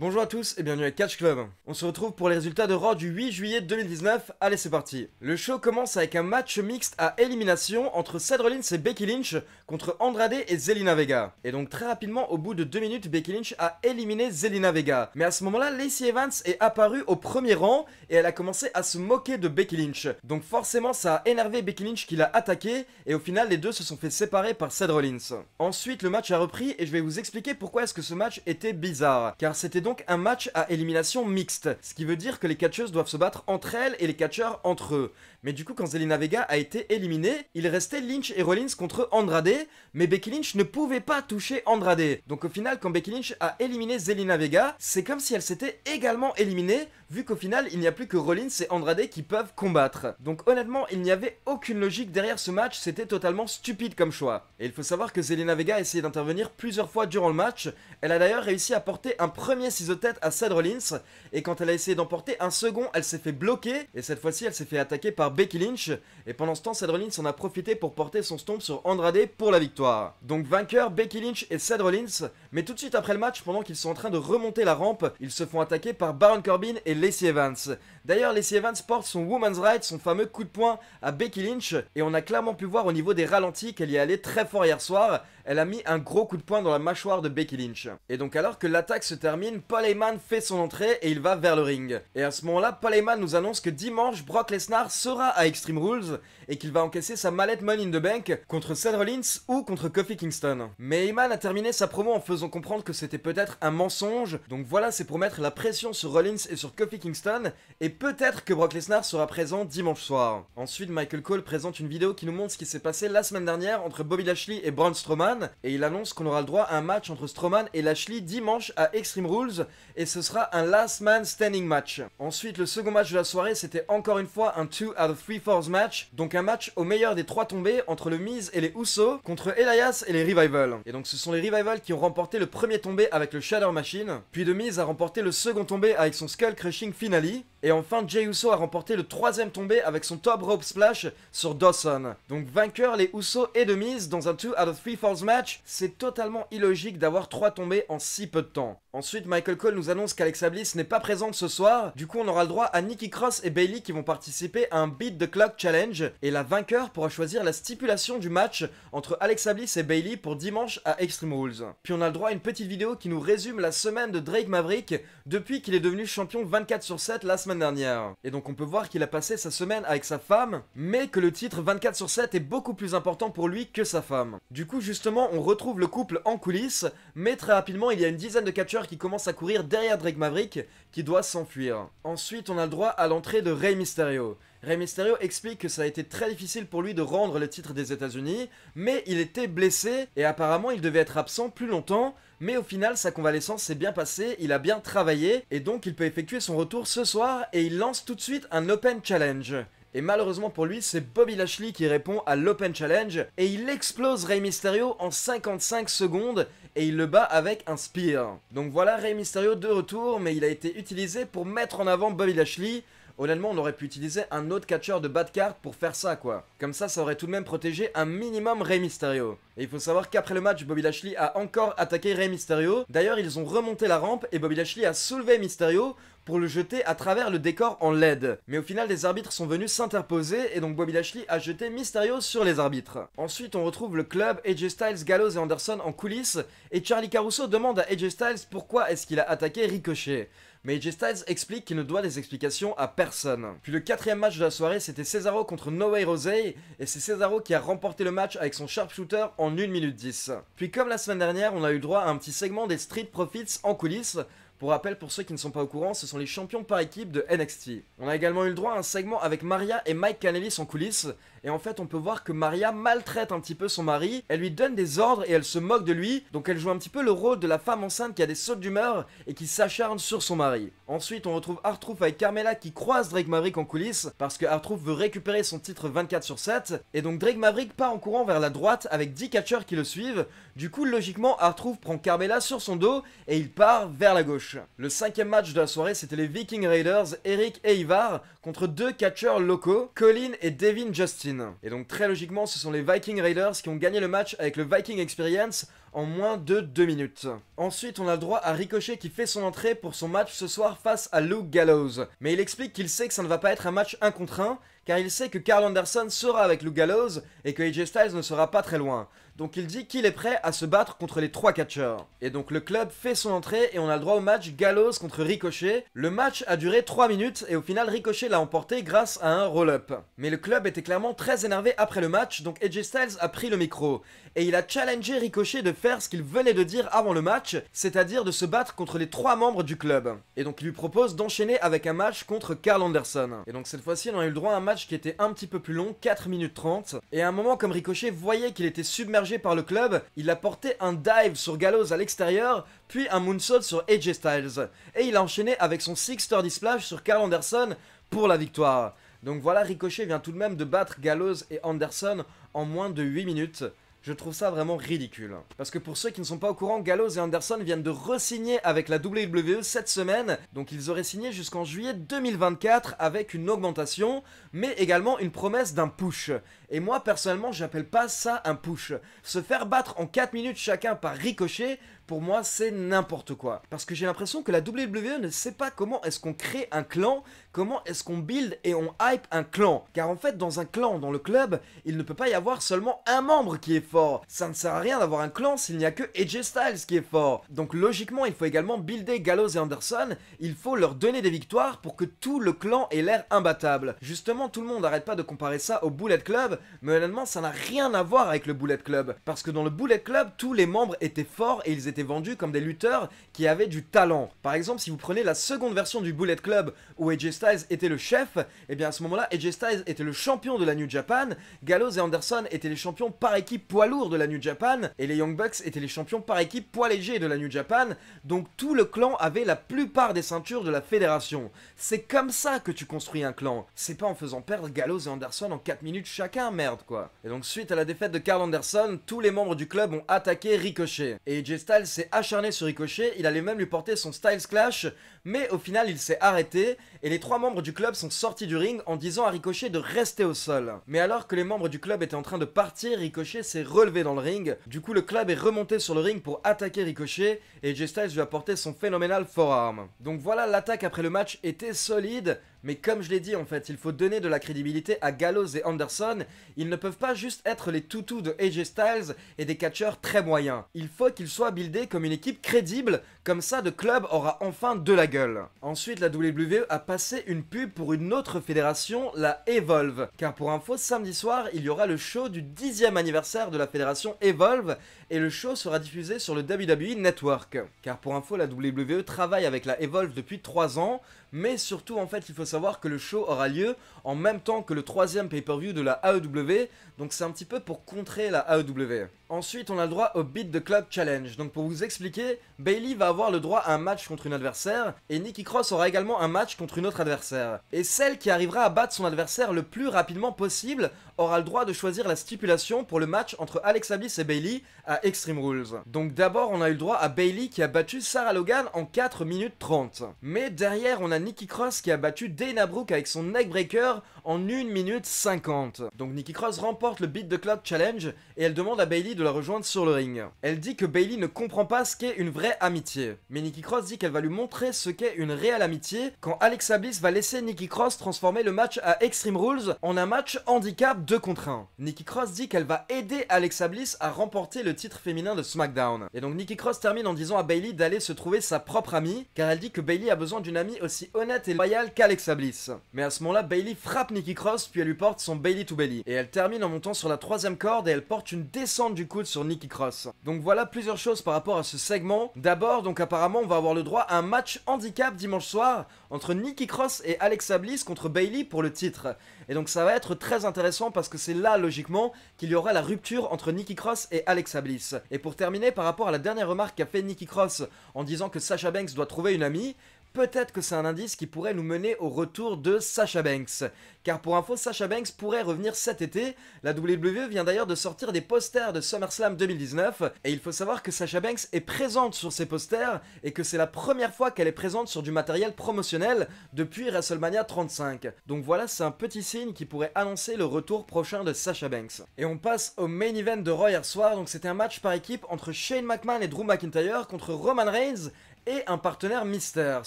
Bonjour à tous et bienvenue à Catch Club. On se retrouve pour les résultats de Raw du 8 juillet 2019. Allez, c'est parti. Le show commence avec un match mixte à élimination entre Seth Rollins et Becky Lynch contre Andrade et Zelina Vega. Et donc très rapidement, au bout de 2 minutes, Becky Lynch a éliminé Zelina Vega. Mais à ce moment-là, Lacey Evans est apparue au premier rang et elle a commencé à se moquer de Becky Lynch. Donc forcément, ça a énervé Becky Lynch qui l'a attaqué et au final, les deux se sont fait séparer par Seth Rollins. Ensuite, le match a repris et je vais vous expliquer pourquoi est-ce que ce match était bizarre. Car c'était donc un match à élimination mixte, ce qui veut dire que les catcheuses doivent se battre entre elles et les catcheurs entre eux. Mais du coup, quand Zelina Vega a été éliminée, il restait Lynch et Rollins contre Andrade, mais Becky Lynch ne pouvait pas toucher Andrade. Donc au final, quand Becky Lynch a éliminé Zelina Vega, c'est comme si elle s'était également éliminée, vu qu'au final, il n'y a plus que Rollins et Andrade qui peuvent combattre. Donc honnêtement, il n'y avait aucune logique derrière ce match, c'était totalement stupide comme choix. Et il faut savoir que Zelina Vega a essayé d'intervenir plusieurs fois durant le match, elle a d'ailleurs réussi à porter un premier ciseau tête à Seth Rollins, et quand elle a essayé d'emporter un second, elle s'est fait bloquer, et cette fois-ci, elle s'est fait attaquer par Becky Lynch, et pendant ce temps, Seth Rollins en a profité pour porter son stomp sur Andrade pour la victoire. Donc vainqueur, Becky Lynch et Seth Rollins, mais tout de suite après le match, pendant qu'ils sont en train de remonter la rampe, ils se font attaquer par Baron Corbin et Lacey Evans. D'ailleurs, Lacey Evans porte son Woman's Right, son fameux coup de poing à Becky Lynch, et on a clairement pu voir au niveau des ralentis qu'elle y allait très fort hier soir, elle a mis un gros coup de poing dans la mâchoire de Becky Lynch. Et donc alors que l'attaque se termine, Paul Heyman fait son entrée et il va vers le ring. Et à ce moment-là, Paul Heyman nous annonce que dimanche, Brock Lesnar sera à Extreme Rules et qu'il va encaisser sa mallette Money in the Bank contre Seth Rollins ou contre Kofi Kingston. Mais Heyman a terminé sa promo en faisant comprendre que c'était peut-être un mensonge, donc voilà, c'est pour mettre la pression sur Rollins et sur Kofi Kingston, et peut-être que Brock Lesnar sera présent dimanche soir. Ensuite, Michael Cole présente une vidéo qui nous montre ce qui s'est passé la semaine dernière entre Bobby Lashley et Braun Strowman, et il annonce qu'on aura le droit à un match entre Strowman et Lashley dimanche à Extreme Rules, et ce sera un last man standing match. Ensuite, le second match de la soirée, c'était encore une fois un 2 out of 3 falls match, donc un match au meilleur des trois tombées entre le Miz et les Usos contre Elias et les Revival. Et donc ce sont les Revival qui ont remporté le premier tombé avec le Shadow Machine, puis The Miz a remporté le second tombé avec son Skull Crushing Finale, et enfin Jay Uso a remporté le troisième tombé avec son Top Rope Splash sur Dawson. Donc vainqueur les Usos et Miz dans un 2 out of 3 falls match, c'est totalement illogique d'avoir trois tombées en si peu de temps. Ensuite, Michael Cole nous annonce qu'Alexa Bliss n'est pas présente ce soir, du coup on aura le droit à Nikki Cross et Bailey qui vont participer à un Beat the Clock Challenge, et la vainqueur pourra choisir la stipulation du match entre Alexa Bliss et Bailey pour dimanche à Extreme Rules. Puis on a le droit à une petite vidéo qui nous résume la semaine de Drake Maverick depuis qu'il est devenu champion 24 sur 7 la semaine dernière. Et donc on peut voir qu'il a passé sa semaine avec sa femme, mais que le titre 24 sur 7 est beaucoup plus important pour lui que sa femme. Du coup justement on retrouve le couple en coulisses, mais très rapidement il y a une dizaine de catcheurs qui commencent à courir derrière Drake Maverick qui doit s'enfuir. Ensuite on a le droit à l'entrée de Rey Mysterio. Rey Mysterio explique que ça a été très difficile pour lui de rendre le titre des États-Unis, mais il était blessé et apparemment il devait être absent plus longtemps. Mais au final, sa convalescence s'est bien passée, il a bien travaillé, et donc il peut effectuer son retour ce soir, et il lance tout de suite un Open Challenge. Et malheureusement pour lui, c'est Bobby Lashley qui répond à l'Open Challenge, et il explose Rey Mysterio en 55 secondes, et il le bat avec un spear. Donc voilà Rey Mysterio de retour, mais il a été utilisé pour mettre en avant Bobby Lashley, Honnêtement, on aurait pu utiliser un autre catcheur de bas de carte pour faire ça, quoi. Comme ça, ça aurait tout de même protégé un minimum Rey Mysterio. Et il faut savoir qu'après le match, Bobby Lashley a encore attaqué Rey Mysterio. D'ailleurs, ils ont remonté la rampe et Bobby Lashley a soulevé Mysterio pour le jeter à travers le décor en LED. Mais au final, les arbitres sont venus s'interposer et donc Bobby Lashley a jeté Mysterio sur les arbitres. Ensuite, on retrouve le club, AJ Styles, Gallows et Anderson en coulisses et Charlie Caruso demande à AJ Styles pourquoi est-ce qu'il a attaqué Ricochet mais AJ Styles explique qu'il ne doit des explications à personne. Puis le quatrième match de la soirée, c'était Cesaro contre No Way Rose, et c'est Cesaro qui a remporté le match avec son sharpshooter en 1 minute 10. Puis comme la semaine dernière, on a eu droit à un petit segment des Street Profits en coulisses, pour rappel, pour ceux qui ne sont pas au courant, ce sont les champions par équipe de NXT. On a également eu le droit à un segment avec Maria et Mike Canellis en coulisses, et en fait on peut voir que Maria maltraite un petit peu son mari, elle lui donne des ordres et elle se moque de lui, donc elle joue un petit peu le rôle de la femme enceinte qui a des sautes d'humeur et qui s'acharne sur son mari. Ensuite on retrouve Artrouff avec Carmela qui croise Drake Maverick en coulisses, parce que Artrouff veut récupérer son titre 24 sur 7, et donc Drake Maverick part en courant vers la droite avec 10 catcheurs qui le suivent, du coup logiquement Artrouff prend Carmela sur son dos et il part vers la gauche. Le cinquième match de la soirée c'était les Viking Raiders, Eric et Ivar, contre deux catcheurs locaux, Colin et Devin Justin. Et donc très logiquement, ce sont les Viking Raiders qui ont gagné le match avec le Viking Experience en moins de 2 minutes. Ensuite, on a le droit à Ricochet qui fait son entrée pour son match ce soir face à Luke Gallows. Mais il explique qu'il sait que ça ne va pas être un match 1 contre 1, car il sait que Carl Anderson sera avec Luke Gallows et que AJ Styles ne sera pas très loin. Donc il dit qu'il est prêt à se battre contre les trois catcheurs. Et donc le club fait son entrée et on a le droit au match Gallows contre Ricochet. Le match a duré 3 minutes et au final Ricochet l'a emporté grâce à un roll-up. Mais le club était clairement très énervé après le match donc AJ Styles a pris le micro. Et il a challengé Ricochet de faire ce qu'il venait de dire avant le match, c'est-à-dire de se battre contre les trois membres du club. Et donc il lui propose d'enchaîner avec un match contre Carl Anderson. Et donc cette fois-ci on a eu le droit à un qui était un petit peu plus long, 4 minutes 30. Et à un moment comme Ricochet voyait qu'il était submergé par le club, il a porté un dive sur Gallows à l'extérieur, puis un moonsault sur AJ Styles. Et il a enchaîné avec son 630 splash sur Carl Anderson pour la victoire. Donc voilà, Ricochet vient tout de même de battre Gallows et Anderson en moins de 8 minutes. Je trouve ça vraiment ridicule. Parce que pour ceux qui ne sont pas au courant, Gallows et Anderson viennent de re-signer avec la WWE cette semaine. Donc ils auraient signé jusqu'en juillet 2024 avec une augmentation, mais également une promesse d'un push. Et moi personnellement, j'appelle pas ça un push. Se faire battre en 4 minutes chacun par ricochet, pour moi c'est n'importe quoi. Parce que j'ai l'impression que la WWE ne sait pas comment est-ce qu'on crée un clan, comment est-ce qu'on build et on hype un clan. Car en fait dans un clan, dans le club, il ne peut pas y avoir seulement un membre qui est fort. Ça ne sert à rien d'avoir un clan s'il n'y a que AJ Styles qui est fort. Donc logiquement il faut également builder Gallows et Anderson, il faut leur donner des victoires pour que tout le clan ait l'air imbattable. Justement tout le monde n'arrête pas de comparer ça au Bullet Club, mais honnêtement ça n'a rien à voir avec le Bullet Club. Parce que dans le Bullet Club, tous les membres étaient forts et ils étaient vendus comme des lutteurs qui avaient du talent. Par exemple, si vous prenez la seconde version du Bullet Club où AJ Styles était le chef, et eh bien à ce moment-là, AJ Styles était le champion de la New Japan, Gallows et Anderson étaient les champions par équipe poids lourd de la New Japan, et les Young Bucks étaient les champions par équipe poids léger de la New Japan, donc tout le clan avait la plupart des ceintures de la fédération. C'est comme ça que tu construis un clan. C'est pas en faisant perdre Gallows et Anderson en 4 minutes chacun, merde quoi. Et donc suite à la défaite de Carl Anderson, tous les membres du club ont attaqué Ricochet. Et AJ Styles s'est acharné sur Ricochet, il allait même lui porter son Styles Clash, mais au final il s'est arrêté, et les trois membres du club sont sortis du ring en disant à Ricochet de rester au sol. Mais alors que les membres du club étaient en train de partir, Ricochet s'est relevé dans le ring, du coup le club est remonté sur le ring pour attaquer Ricochet, et AJ Styles lui a porté son phénoménal forearm. Donc voilà, l'attaque après le match était solide, mais comme je l'ai dit en fait, il faut donner de la crédibilité à Gallows et Anderson. Ils ne peuvent pas juste être les toutous de AJ Styles et des catcheurs très moyens. Il faut qu'ils soient buildés comme une équipe crédible, comme ça de club aura enfin de la gueule. Ensuite, la WWE a passé une pub pour une autre fédération, la Evolve. Car pour info, samedi soir, il y aura le show du 10e anniversaire de la fédération Evolve et le show sera diffusé sur le WWE Network. Car pour info, la WWE travaille avec la Evolve depuis 3 ans, mais surtout en fait il faut savoir que le show aura lieu en même temps que le troisième pay-per-view de la AEW, donc c'est un petit peu pour contrer la AEW. Ensuite on a le droit au Beat the Club Challenge, donc pour vous expliquer, Bailey va avoir le droit à un match contre une adversaire, et Nikki Cross aura également un match contre une autre adversaire. Et celle qui arrivera à battre son adversaire le plus rapidement possible aura le droit de choisir la stipulation pour le match entre Alexa Bliss et Bailey à Extreme Rules. Donc d'abord on a eu le droit à Bailey qui a battu Sarah Logan en 4 minutes 30. Mais derrière on a Nikki Cross qui a battu Dana Brooke avec son neckbreaker en 1 minute 50. Donc Nikki Cross remporte le Beat the Clock Challenge et elle demande à Bailey de la rejoindre sur le ring. Elle dit que Bailey ne comprend pas ce qu'est une vraie amitié. Mais Nikki Cross dit qu'elle va lui montrer ce qu'est une réelle amitié quand Alexa Bliss va laisser Nikki Cross transformer le match à Extreme Rules en un match handicap 2 contre 1. Nikki Cross dit qu'elle va aider Alexa Bliss à remporter le titre féminin de SmackDown. Et donc Nikki Cross termine en disant à Bailey d'aller se trouver sa propre amie car elle dit que Bailey a besoin d'une amie aussi honnête et loyale qu'Alexa Bliss. Mais à ce moment-là, Bailey frappe Nikki Cross puis elle lui porte son Bailey to Bailey. Et elle termine en montant sur la troisième corde et elle porte une descente du coude sur Nikki Cross. Donc voilà plusieurs choses par rapport à ce segment. D'abord, donc apparemment, on va avoir le droit à un match handicap dimanche soir entre Nikki Cross et Alexa Bliss contre Bailey pour le titre. Et donc ça va être très intéressant parce que c'est là logiquement qu'il y aura la rupture entre Nikki Cross et Alexa Bliss. Et pour terminer par rapport à la dernière remarque qu'a fait Nikki Cross en disant que Sasha Banks doit trouver une amie, peut-être que c'est un indice qui pourrait nous mener au retour de Sasha Banks. Car pour info, Sasha Banks pourrait revenir cet été. La WWE vient d'ailleurs de sortir des posters de SummerSlam 2019 et il faut savoir que Sasha Banks est présente sur ces posters et que c'est la première fois qu'elle est présente sur du matériel promotionnel depuis WrestleMania 35. Donc voilà, c'est un petit signe qui pourrait annoncer le retour prochain de Sasha Banks. Et on passe au main event de Raw hier soir. Donc c'était un match par équipe entre Shane McMahon et Drew McIntyre contre Roman Reigns et un partenaire mystère.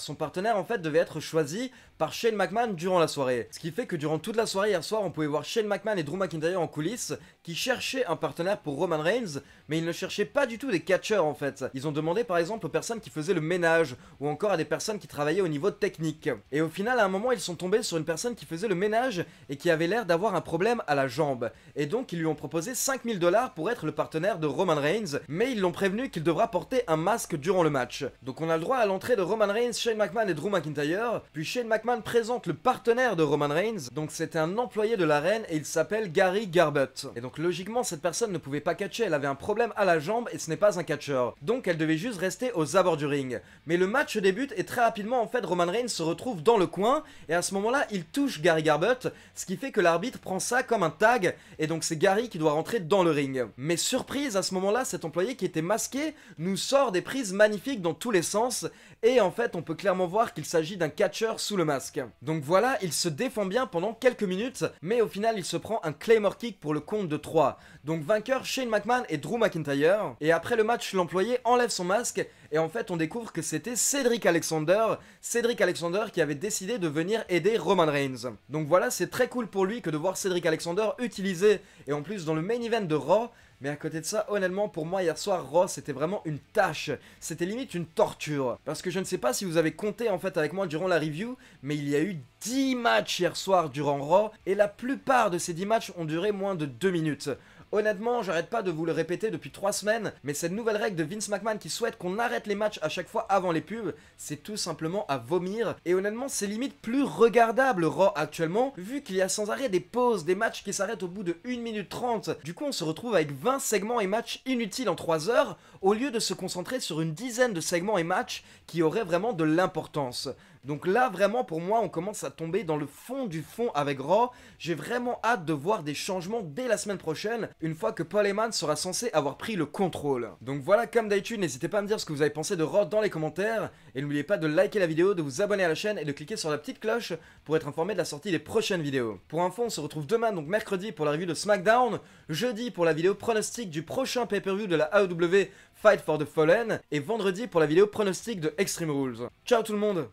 Son partenaire en fait devait être choisi par Shane McMahon durant la soirée. Ce qui fait que durant toute la soirée hier soir, on pouvait voir Shane McMahon et Drew McIntyre en coulisses qui cherchaient un partenaire pour Roman Reigns, mais ils ne cherchaient pas du tout des catcheurs en fait. Ils ont demandé par exemple aux personnes qui faisaient le ménage ou encore à des personnes qui travaillaient au niveau technique. Et au final, à un moment, ils sont tombés sur une personne qui faisait le ménage et qui avait l'air d'avoir un problème à la jambe. Et donc, ils lui ont proposé 5000 dollars pour être le partenaire de Roman Reigns, mais ils l'ont prévenu qu'il devra porter un masque durant le match. Donc, on a le droit à l'entrée de Roman Reigns, Shane McMahon et Drew McIntyre, puis Shane McMahon présente le partenaire de Roman Reigns, donc c'était un employé de l'arène et il s'appelle Gary Garbutt. Et donc logiquement cette personne ne pouvait pas catcher, elle avait un problème à la jambe et ce n'est pas un catcheur. Donc elle devait juste rester aux abords du ring. Mais le match débute et très rapidement en fait Roman Reigns se retrouve dans le coin et à ce moment-là il touche Gary Garbutt, ce qui fait que l'arbitre prend ça comme un tag et donc c'est Gary qui doit rentrer dans le ring. Mais surprise à ce moment-là cet employé qui était masqué nous sort des prises magnifiques dans tous les sens et en fait on peut clairement voir qu'il s'agit d'un catcheur sous le masque. Donc voilà, il se défend bien pendant quelques minutes, mais au final il se prend un Claymore Kick pour le compte de 3. Donc vainqueur Shane McMahon et Drew McIntyre, et après le match l'employé enlève son masque, et en fait on découvre que c'était Cedric Alexander, Cedric Alexander qui avait décidé de venir aider Roman Reigns. Donc voilà, c'est très cool pour lui que de voir Cedric Alexander utilisé, et en plus dans le main event de Raw, mais à côté de ça, honnêtement, pour moi, hier soir, Raw, c'était vraiment une tâche. C'était limite une torture. Parce que je ne sais pas si vous avez compté en fait avec moi durant la review, mais il y a eu 10 matchs hier soir durant Raw, et la plupart de ces 10 matchs ont duré moins de 2 minutes. Honnêtement, j'arrête pas de vous le répéter depuis 3 semaines, mais cette nouvelle règle de Vince McMahon qui souhaite qu'on arrête les matchs à chaque fois avant les pubs, c'est tout simplement à vomir. Et honnêtement, c'est limite plus regardable Raw actuellement, vu qu'il y a sans arrêt des pauses, des matchs qui s'arrêtent au bout de 1 minute 30. Du coup, on se retrouve avec 20 segments et matchs inutiles en 3 heures, au lieu de se concentrer sur une dizaine de segments et matchs qui auraient vraiment de l'importance. Donc là, vraiment, pour moi, on commence à tomber dans le fond du fond avec Raw. J'ai vraiment hâte de voir des changements dès la semaine prochaine, une fois que Paul Heyman sera censé avoir pris le contrôle. Donc voilà, comme d'habitude, n'hésitez pas à me dire ce que vous avez pensé de Raw dans les commentaires. Et n'oubliez pas de liker la vidéo, de vous abonner à la chaîne et de cliquer sur la petite cloche pour être informé de la sortie des prochaines vidéos. Pour info, on se retrouve demain, donc mercredi, pour la review de SmackDown, jeudi pour la vidéo pronostic du prochain pay-per-view de la AEW Fight for the Fallen, et vendredi pour la vidéo pronostic de Extreme Rules. Ciao tout le monde